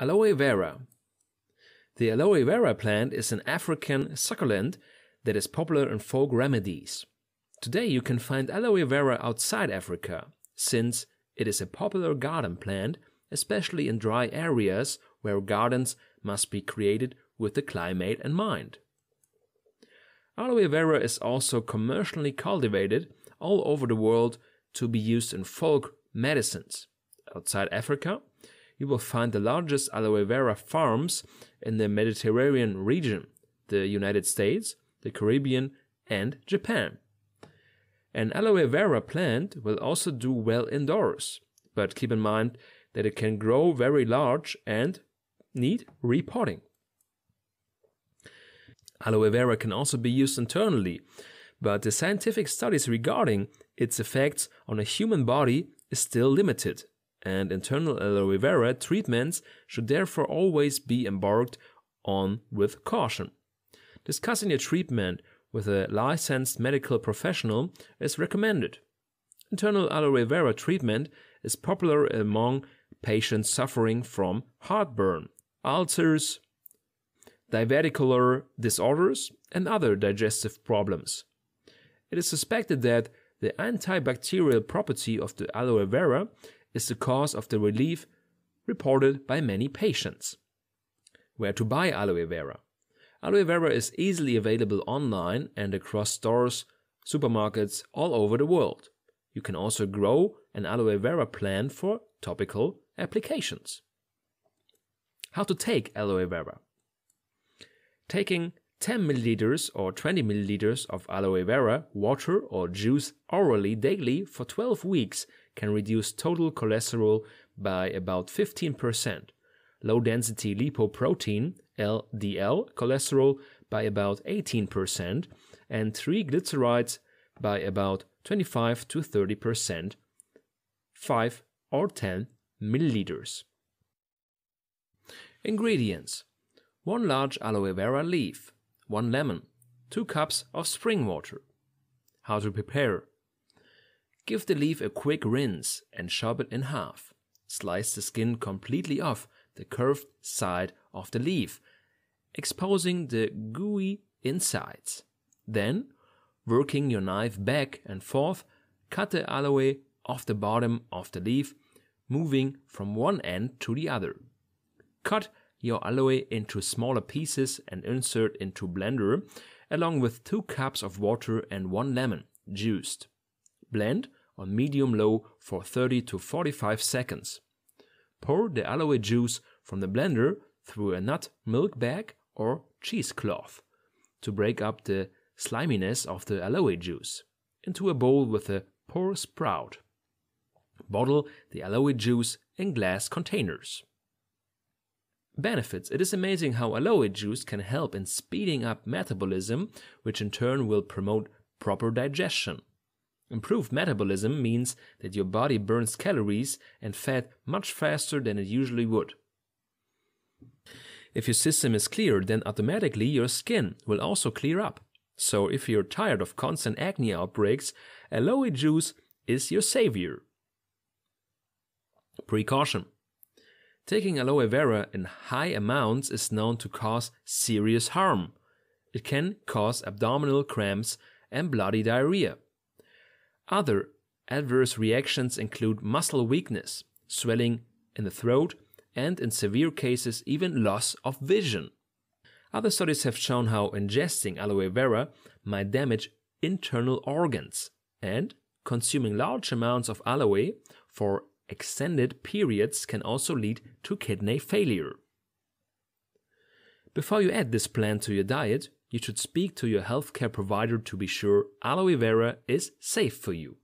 Aloe vera. The aloe vera plant is an African succulent that is popular in folk remedies. Today you can find aloe vera outside Africa, since it is a popular garden plant, especially in dry areas where gardens must be created with the climate in mind. Aloe vera is also commercially cultivated all over the world to be used in folk medicines. Outside Africa, you will find the largest aloe vera farms in the Mediterranean region, the United States, the Caribbean, and Japan. An aloe vera plant will also do well indoors, but keep in mind that it can grow very large and need repotting. Aloe vera can also be used internally, but the scientific studies regarding its effects on a human body is still limited, and internal aloe vera treatments should therefore always be embarked on with caution. Discussing a treatment with a licensed medical professional is recommended. Internal aloe vera treatment is popular among patients suffering from heartburn, ulcers, diverticular disorders, and other digestive problems. It is suspected that the antibacterial property of the aloe vera is the cause of the relief reported by many patients. Where to buy aloe vera? Aloe vera is easily available online and across stores, supermarkets all over the world. You can also grow an aloe vera plant for topical applications. How to take aloe vera? Taking 10 milliliters or 20 milliliters of aloe vera water or juice orally daily for 12 weeks can reduce total cholesterol by about 15%, low density lipoprotein LDL cholesterol by about 18%, and triglycerides by about 25 to 30%, 5 or 10 milliliters. Ingredients 1 large aloe vera leaf, 1 lemon, 2 cups of spring water. How to prepare? Give the leaf a quick rinse and chop it in half. Slice the skin completely off the curved side of the leaf, exposing the gooey insides. Then, working your knife back and forth, cut the aloe off the bottom of the leaf, moving from one end to the other. Cut your aloe into smaller pieces and insert into blender along with 2 cups of water and 1 lemon juiced. Blend on medium low for 30 to 45 seconds. Pour the aloe juice from the blender through a nut milk bag or cheesecloth to break up the sliminess of the aloe juice into a bowl with a pour sprout. Bottle the aloe juice in glass containers. Benefits It is amazing how aloe juice can help in speeding up metabolism, which in turn will promote proper digestion. Improved metabolism means that your body burns calories and fat much faster than it usually would. If your system is clear, then automatically your skin will also clear up. So if you're tired of constant acne outbreaks, aloe juice is your savior. Precaution Taking aloe vera in high amounts is known to cause serious harm. It can cause abdominal cramps and bloody diarrhea. Other adverse reactions include muscle weakness, swelling in the throat, and in severe cases, even loss of vision. Other studies have shown how ingesting aloe vera might damage internal organs, and consuming large amounts of aloe for extended periods can also lead to kidney failure. Before you add this plant to your diet, you should speak to your healthcare provider to be sure aloe vera is safe for you.